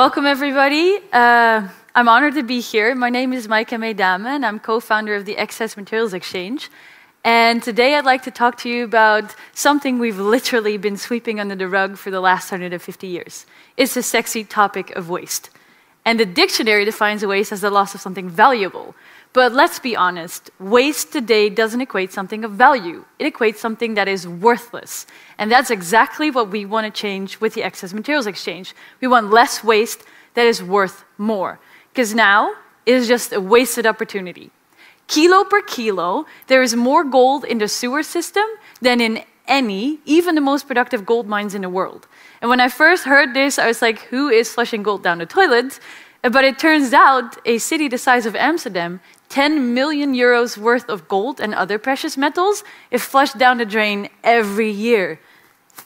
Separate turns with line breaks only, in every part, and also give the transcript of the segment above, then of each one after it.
Welcome, everybody. Uh, I'm honored to be here. My name is Maayke Meedame, and I'm co founder of the Excess Materials Exchange. And today I'd like to talk to you about something we've literally been sweeping under the rug for the last 150 years. It's the sexy topic of waste. And the dictionary defines waste as the loss of something valuable. But let's be honest, waste today doesn't equate something of value. It equates something that is worthless. And that's exactly what we want to change with the excess materials exchange. We want less waste that is worth more. Because now it is just a wasted opportunity. Kilo per kilo, there is more gold in the sewer system than in any, even the most productive gold mines in the world. And when I first heard this, I was like, who is flushing gold down the toilet? But it turns out a city the size of Amsterdam, 10 million euros worth of gold and other precious metals is flushed down the drain every year.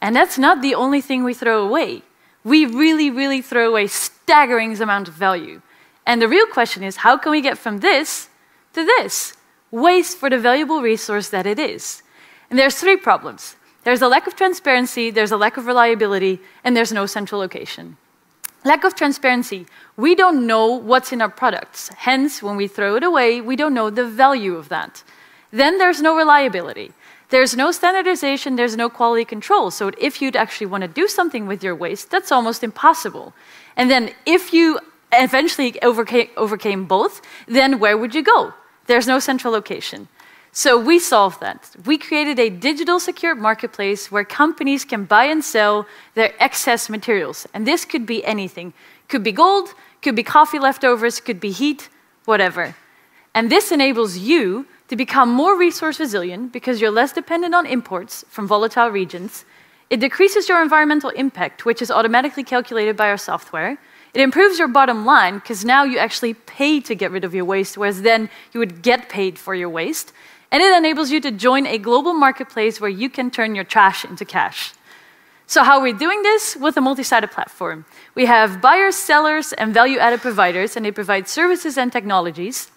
And that's not the only thing we throw away. We really, really throw away staggering amount of value. And the real question is how can we get from this to this waste for the valuable resource that it is. And there's three problems. There's a lack of transparency, there's a lack of reliability, and there's no central location. Lack of transparency. We don't know what's in our products. Hence, when we throw it away, we don't know the value of that. Then there's no reliability. There's no standardization, there's no quality control. So if you'd actually want to do something with your waste, that's almost impossible. And then if you eventually overcame, overcame both, then where would you go? There's no central location. So we solved that. We created a digital secure marketplace where companies can buy and sell their excess materials. And this could be anything. Could be gold, could be coffee leftovers, could be heat, whatever. And this enables you to become more resource resilient because you're less dependent on imports from volatile regions. It decreases your environmental impact, which is automatically calculated by our software. It improves your bottom line because now you actually pay to get rid of your waste, whereas then you would get paid for your waste. And it enables you to join a global marketplace where you can turn your trash into cash. So, how are we doing this? With a multi sided platform. We have buyers, sellers, and value added providers, and they provide services and technologies.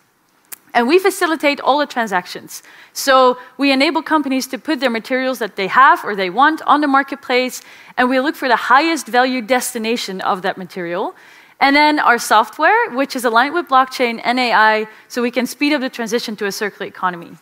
And we facilitate all the transactions. So we enable companies to put their materials that they have or they want on the marketplace, and we look for the highest value destination of that material. And then our software, which is aligned with blockchain and AI, so we can speed up the transition to a circular economy.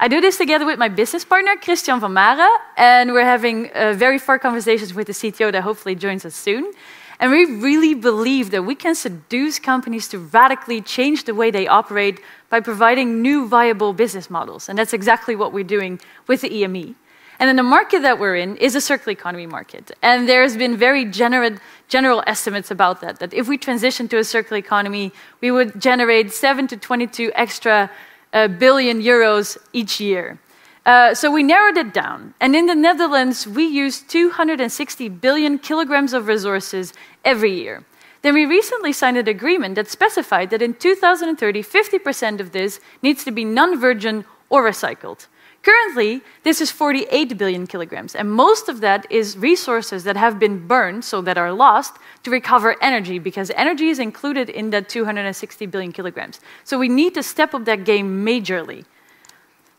I do this together with my business partner, Christian van Mare, and we're having uh, very far conversations with the CTO that hopefully joins us soon. And we really believe that we can seduce companies to radically change the way they operate by providing new viable business models. And that's exactly what we're doing with the EME. And then the market that we're in is a circular economy market. And there's been very gener general estimates about that, that if we transition to a circular economy, we would generate 7 to 22 extra billion euros each year. Uh, so we narrowed it down. And in the Netherlands, we use 260 billion kilograms of resources every year. Then we recently signed an agreement that specified that in 2030, 50% of this needs to be non virgin or recycled. Currently, this is 48 billion kilograms, and most of that is resources that have been burned, so that are lost, to recover energy, because energy is included in that 260 billion kilograms. So we need to step up that game majorly.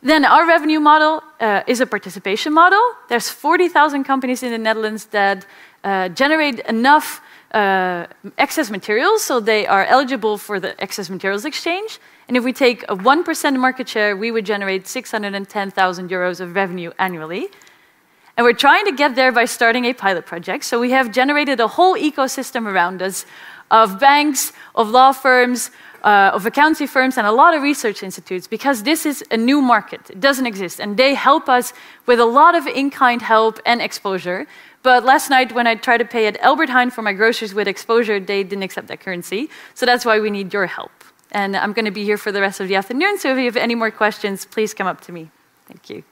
Then our revenue model uh, is a participation model. There's 40,000 companies in the Netherlands that uh, generate enough uh, excess materials, so they are eligible for the excess materials exchange. And if we take a 1% market share, we would generate 610,000 euros of revenue annually. And we're trying to get there by starting a pilot project. So we have generated a whole ecosystem around us of banks, of law firms, uh, of accounting firms and a lot of research institutes because this is a new market. It doesn't exist. And they help us with a lot of in kind help and exposure. But last night, when I tried to pay at Albert Heijn for my groceries with exposure, they didn't accept that currency. So that's why we need your help. And I'm going to be here for the rest of the afternoon. So if you have any more questions, please come up to me. Thank you.